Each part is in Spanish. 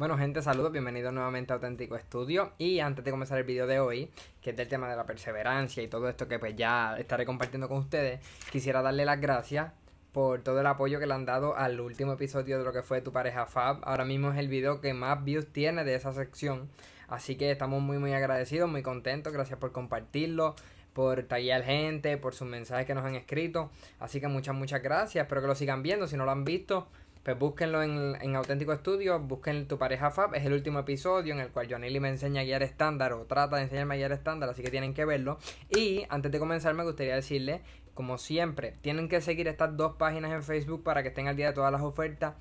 Bueno gente, saludos, bienvenidos nuevamente a Auténtico Estudio y antes de comenzar el vídeo de hoy, que es del tema de la perseverancia y todo esto que pues ya estaré compartiendo con ustedes, quisiera darle las gracias por todo el apoyo que le han dado al último episodio de lo que fue Tu pareja Fab. Ahora mismo es el video que más views tiene de esa sección, así que estamos muy muy agradecidos, muy contentos, gracias por compartirlo por tallar gente, por sus mensajes que nos han escrito. Así que muchas, muchas gracias. Espero que lo sigan viendo. Si no lo han visto, pues búsquenlo en, en Auténtico Estudio, busquen Tu Pareja Fab, es el último episodio en el cual Joanny me enseña a guiar estándar o trata de enseñarme a guiar estándar, así que tienen que verlo. Y antes de comenzar me gustaría decirle, como siempre, tienen que seguir estas dos páginas en Facebook para que estén al día de todas las ofertas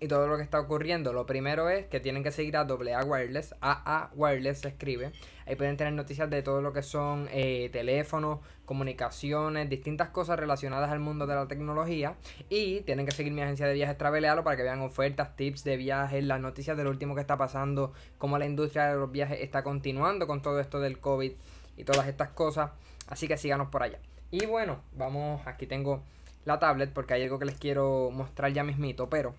y todo lo que está ocurriendo. Lo primero es que tienen que seguir a AA Wireless, AA Wireless se escribe. Ahí pueden tener noticias de todo lo que son eh, teléfonos, comunicaciones, distintas cosas relacionadas al mundo de la tecnología. Y tienen que seguir mi agencia de viajes Travelealo para que vean ofertas, tips de viajes, las noticias de lo último que está pasando, cómo la industria de los viajes está continuando con todo esto del COVID y todas estas cosas. Así que síganos por allá. Y bueno, vamos, aquí tengo la tablet porque hay algo que les quiero mostrar ya mismito, pero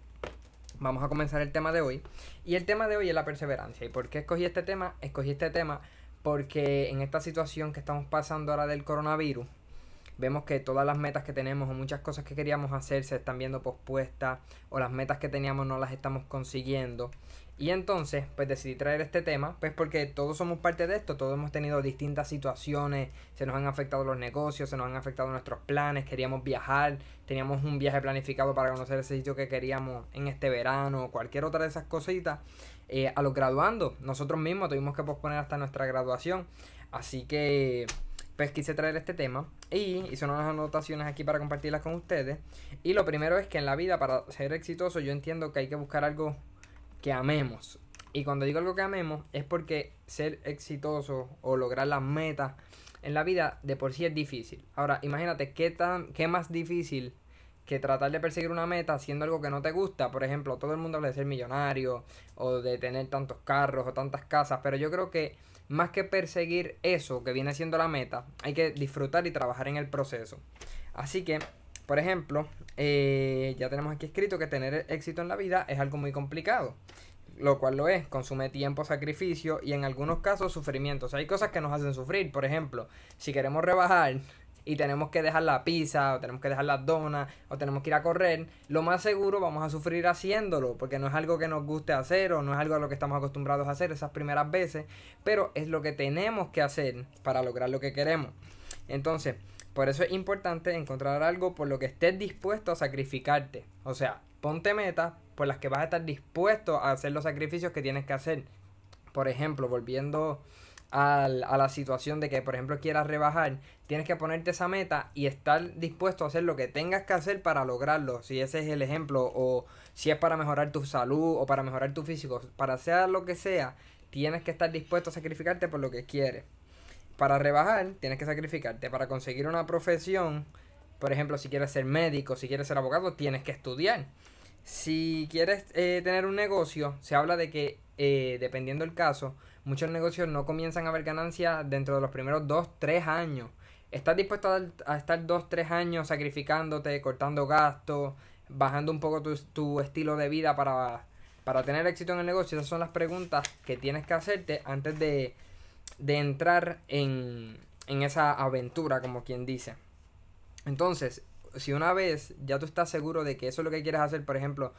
vamos a comenzar el tema de hoy. Y el tema de hoy es la perseverancia. ¿Y por qué escogí este tema? Escogí este tema porque en esta situación que estamos pasando ahora del coronavirus, vemos que todas las metas que tenemos o muchas cosas que queríamos hacer se están viendo pospuestas o las metas que teníamos no las estamos consiguiendo. Y entonces, pues decidí traer este tema, pues porque todos somos parte de esto, todos hemos tenido distintas situaciones, se nos han afectado los negocios, se nos han afectado nuestros planes, queríamos viajar, teníamos un viaje planificado para conocer ese sitio que queríamos en este verano, cualquier otra de esas cositas. Eh, a los graduando, nosotros mismos tuvimos que posponer hasta nuestra graduación, así que pues quise traer este tema y hice unas anotaciones aquí para compartirlas con ustedes. Y lo primero es que en la vida, para ser exitoso, yo entiendo que hay que buscar algo que amemos. Y cuando digo algo que amemos es porque ser exitoso o lograr las metas en la vida de por sí es difícil. Ahora, imagínate qué tan qué más difícil que tratar de perseguir una meta haciendo algo que no te gusta. Por ejemplo, todo el mundo habla de ser millonario o de tener tantos carros o tantas casas, pero yo creo que más que perseguir eso que viene siendo la meta, hay que disfrutar y trabajar en el proceso. Así que por ejemplo, eh, ya tenemos aquí escrito que tener éxito en la vida es algo muy complicado. Lo cual lo es, consume tiempo, sacrificio y en algunos casos sufrimiento. O sea, hay cosas que nos hacen sufrir. Por ejemplo, si queremos rebajar y tenemos que dejar la pizza o tenemos que dejar las donas o tenemos que ir a correr, lo más seguro vamos a sufrir haciéndolo porque no es algo que nos guste hacer o no es algo a lo que estamos acostumbrados a hacer esas primeras veces, pero es lo que tenemos que hacer para lograr lo que queremos. Entonces, por eso es importante encontrar algo por lo que estés dispuesto a sacrificarte. O sea, ponte metas por las que vas a estar dispuesto a hacer los sacrificios que tienes que hacer. Por ejemplo, volviendo a, la situación de que, por ejemplo, quieras rebajar, tienes que ponerte esa meta y estar dispuesto a hacer lo que tengas que hacer para lograrlo. Si ese es el ejemplo, o si es para mejorar tu salud o para mejorar tu físico, para hacer lo que sea, tienes que estar dispuesto a sacrificarte por lo que quieres para rebajar tienes que sacrificarte. Para conseguir una profesión, por ejemplo, si quieres ser médico, si quieres ser abogado, tienes que estudiar. Si quieres eh, tener un negocio, se habla de que, eh, dependiendo del caso, muchos negocios no comienzan a ver ganancias dentro de los primeros 2, 3 años. ¿Estás dispuesto a, estar 2, 3 años sacrificándote, cortando gastos, bajando un poco tu, tu estilo de vida para, para tener éxito en el negocio? Esas son las preguntas que tienes que hacerte antes de de entrar en, en esa aventura, como quien dice. Entonces, si una vez ya tú estás seguro de que eso es lo que quieres hacer, por ejemplo,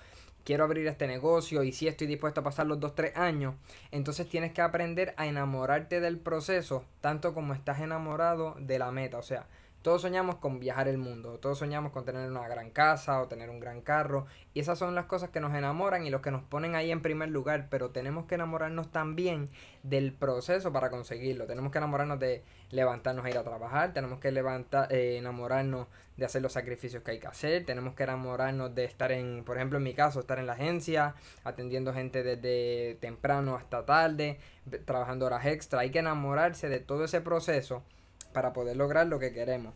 quiero abrir este negocio y si estoy dispuesto a pasar los 2-3 años, entonces tienes que aprender a enamorarte del proceso, tanto como estás enamorado de la meta. O sea, todos soñamos con viajar el mundo, todos soñamos con tener una gran casa o tener un gran carro, y esas son las cosas que nos enamoran y los que nos ponen ahí en primer lugar, pero tenemos que enamorarnos también del proceso para conseguirlo, tenemos que enamorarnos de levantarnos a ir a trabajar, tenemos que levantar, eh, enamorarnos de hacer los sacrificios que hay que hacer, tenemos que enamorarnos de estar en, por ejemplo en mi caso, estar en la agencia, atendiendo gente desde temprano hasta tarde, trabajando horas extra, hay que enamorarse de todo ese proceso para poder lograr lo que queremos.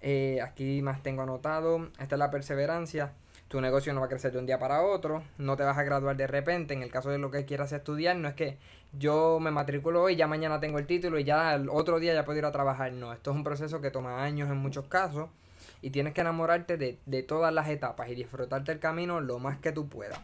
Eh, aquí más tengo anotado, esta es la perseverancia. Tu negocio no va a crecer de un día para otro, no te vas a graduar de repente. En el caso de lo que quieras estudiar, no es que yo me matriculo hoy, ya mañana tengo el título y ya el otro día ya puedo ir a trabajar. No, esto es un proceso que toma años en muchos casos y tienes que enamorarte de, de todas las etapas y disfrutarte el camino lo más que tú puedas.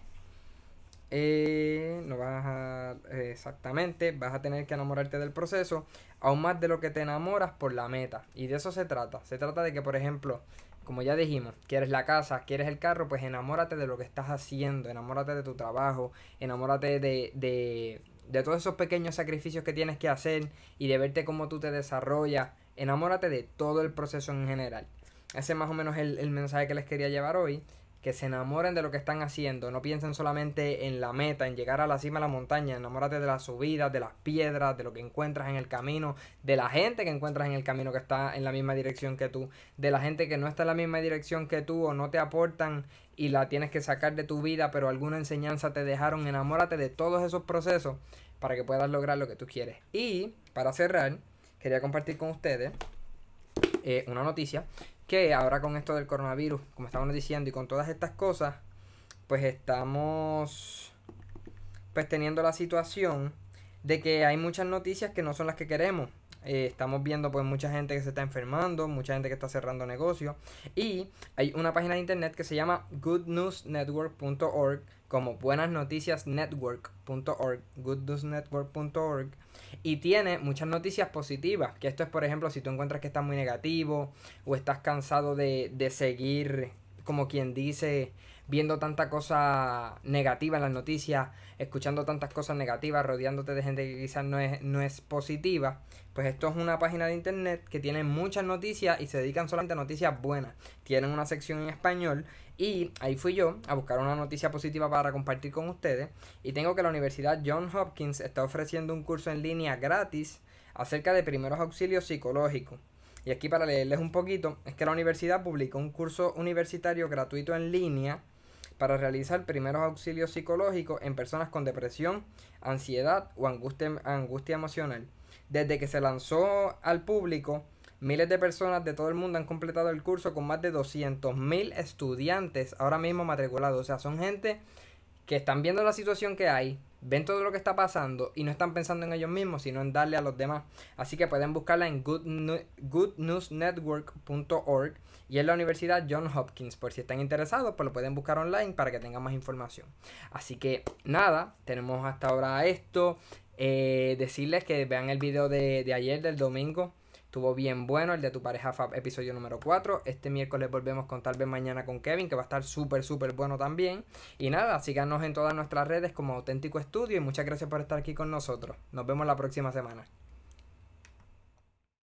Eh, no vas a, exactamente, vas a tener que enamorarte del proceso, aún más de lo que te enamoras por la meta. Y de eso se trata. Se trata de que, por ejemplo, como ya dijimos, quieres la casa, quieres el carro, pues enamórate de lo que estás haciendo, enamórate de tu trabajo, enamórate de, de, de todos esos pequeños sacrificios que tienes que hacer y de verte cómo tú te desarrollas, enamórate de todo el proceso en general. Ese es más o menos el, el mensaje que les quería llevar hoy que se enamoren de lo que están haciendo, no piensen solamente en la meta, en llegar a la cima de la montaña, enamórate de las subidas, de las piedras, de lo que encuentras en el camino, de la gente que encuentras en el camino que está en la misma dirección que tú, de la gente que no está en la misma dirección que tú o no te aportan y la tienes que sacar de tu vida, pero alguna enseñanza te dejaron, enamórate de todos esos procesos para que puedas lograr lo que tú quieres. Y para cerrar, quería compartir con ustedes eh, una noticia que ahora con esto del coronavirus, como estábamos diciendo, y con todas estas cosas, pues estamos pues teniendo la situación de que hay muchas noticias que no son las que queremos. Eh, estamos viendo pues mucha gente que se está enfermando, mucha gente que está cerrando negocios. Y hay una página de internet que se llama goodnewsnetwork.org como buenasnoticiasnetwork.org, goodnewsnetwork.org y tiene muchas noticias positivas, que esto es por ejemplo si tú encuentras que estás muy negativo o estás cansado de, de seguir como quien dice viendo tanta cosa negativa en las noticias, escuchando tantas cosas negativas, rodeándote de gente que quizás no es, no es positiva, pues esto es una página de internet que tiene muchas noticias y se dedican solamente a noticias buenas. Tienen una sección en español y ahí fui yo a buscar una noticia positiva para compartir con ustedes. Y tengo que la Universidad John Hopkins está ofreciendo un curso en línea gratis acerca de primeros auxilios psicológicos. Y aquí para leerles un poquito, es que la universidad publicó un curso universitario gratuito en línea para realizar primeros auxilios psicológicos en personas con depresión, ansiedad o angustia, angustia emocional. Desde que se lanzó al público, miles de personas de todo el mundo han completado el curso con más de 200.000 estudiantes ahora mismo matriculados. O sea, son gente que están viendo la situación que hay, ven todo lo que está pasando y no están pensando en ellos mismos, sino en darle a los demás. Así que pueden buscarla en goodnewsnetwork.org y en la Universidad John Hopkins. Por si están interesados, pues lo pueden buscar online para que tengan más información. Así que nada, tenemos hasta ahora esto. Eh, decirles que vean el video de, de ayer, del domingo. Estuvo bien bueno el de tu pareja Fab, episodio número 4. Este miércoles volvemos con tal vez mañana con Kevin, que va a estar súper, súper bueno también. Y nada, síganos en todas nuestras redes como Auténtico Estudio y muchas gracias por estar aquí con nosotros. Nos vemos la próxima semana.